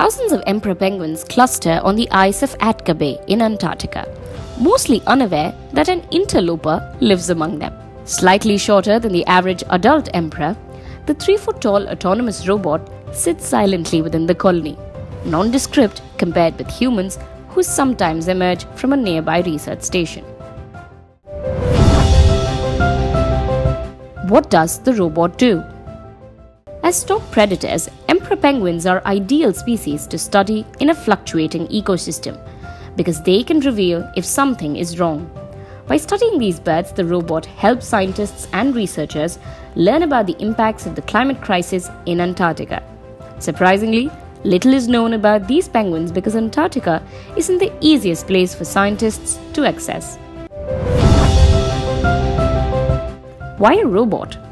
Millions of emperor penguins cluster on the ice of Atka Bay in Antarctica, mostly unaware that an interloper lives among them. Slightly shorter than the average adult emperor, the 3 foot tall autonomous robot sits silently within the colony, nondescript compared with humans who sometimes emerge from a nearby research station. What does the robot do? As stock predators, emperor penguins are ideal species to study in a fluctuating ecosystem because they can reveal if something is wrong. By studying these birds, the robot helps scientists and researchers learn about the impacts of the climate crisis in Antarctica. Surprisingly, little is known about these penguins because Antarctica isn't the easiest place for scientists to access. Why a robot?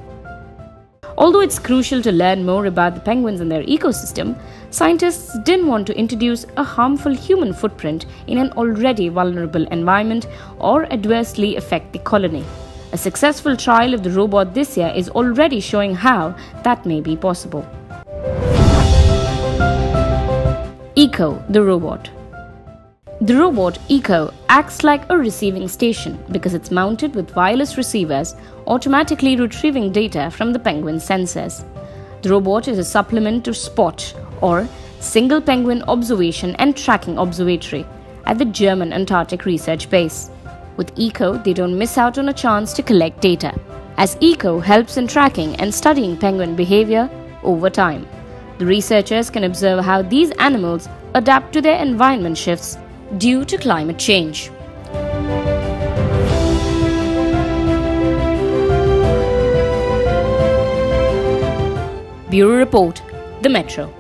Although it's crucial to learn more about the penguins and their ecosystem, scientists didn't want to introduce a harmful human footprint in an already vulnerable environment or adversely affect the colony. A successful trial of the robot this year is already showing how that may be possible. Echo, the robot. The robot Echo acts like a receiving station because it's mounted with wireless receivers automatically retrieving data from the penguin sensors. The robot is a supplement to SPOT or Single Penguin Observation and Tracking Observatory at the German Antarctic Research Base. With ECHO, they don't miss out on a chance to collect data, as ECHO helps in tracking and studying penguin behavior over time. The researchers can observe how these animals adapt to their environment shifts due to climate change. Bureau Report The Metro